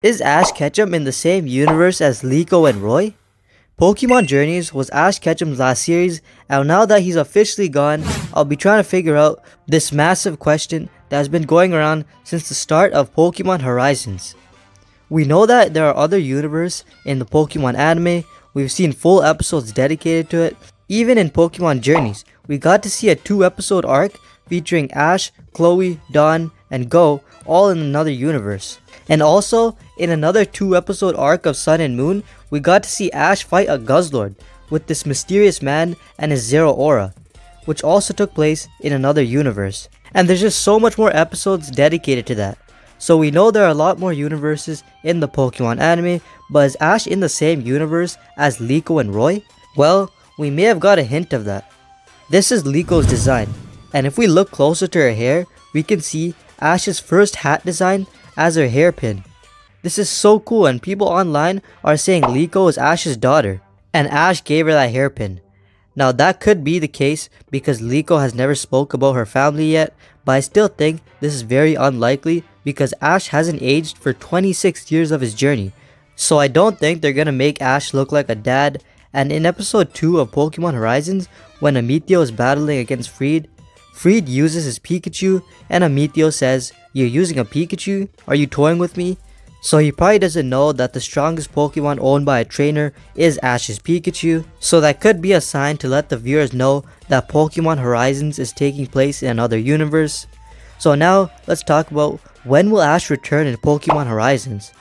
Is Ash Ketchum in the same universe as Liko and Roy? Pokemon Journeys was Ash Ketchum's last series, and now that he's officially gone, I'll be trying to figure out this massive question that has been going around since the start of Pokemon Horizons. We know that there are other universes in the Pokemon anime, we've seen full episodes dedicated to it, even in Pokemon Journeys, we got to see a 2 episode arc featuring Ash, Chloe, Dawn, and Go all in another universe. And also, in another 2 episode arc of Sun and Moon, we got to see Ash fight a Guzzlord with this mysterious man and his Zeraora, which also took place in another universe. And there's just so much more episodes dedicated to that. So we know there are a lot more universes in the Pokemon anime, but is Ash in the same universe as Liko and Roy? Well, we may have got a hint of that. This is Liko's design, and if we look closer to her hair, we can see Ash's first hat design as her hairpin. This is so cool and people online are saying Liko is Ash's daughter, and Ash gave her that hairpin. Now that could be the case because Liko has never spoke about her family yet, but I still think this is very unlikely because Ash hasn't aged for 26 years of his journey. So I don't think they're gonna make Ash look like a dad, and in episode 2 of Pokemon Horizons, when Amethio is battling against Freed, Freed uses his Pikachu and Amethio says, You're using a Pikachu? Are you toying with me? So he probably doesn't know that the strongest Pokemon owned by a trainer is Ash's Pikachu, so that could be a sign to let the viewers know that Pokemon Horizons is taking place in another universe. So now, let's talk about when will Ash return in Pokemon Horizons.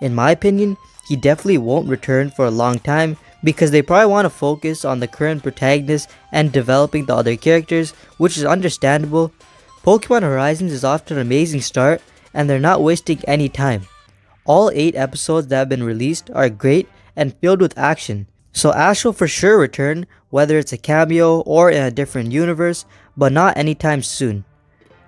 In my opinion, he definitely won't return for a long time because they probably want to focus on the current protagonist and developing the other characters, which is understandable. Pokemon Horizons is off to an amazing start and they're not wasting any time. All 8 episodes that have been released are great and filled with action, so Ash will for sure return whether it's a cameo or in a different universe, but not anytime soon.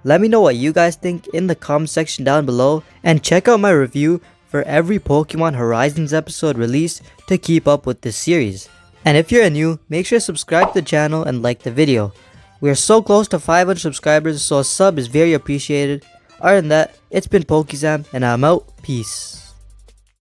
Let me know what you guys think in the comment section down below and check out my review for every Pokemon Horizons episode released to keep up with this series. And if you're new, make sure to subscribe to the channel and like the video. We are so close to 500 subscribers so a sub is very appreciated. Other than that, it's been Pokezam and I'm out. Peace.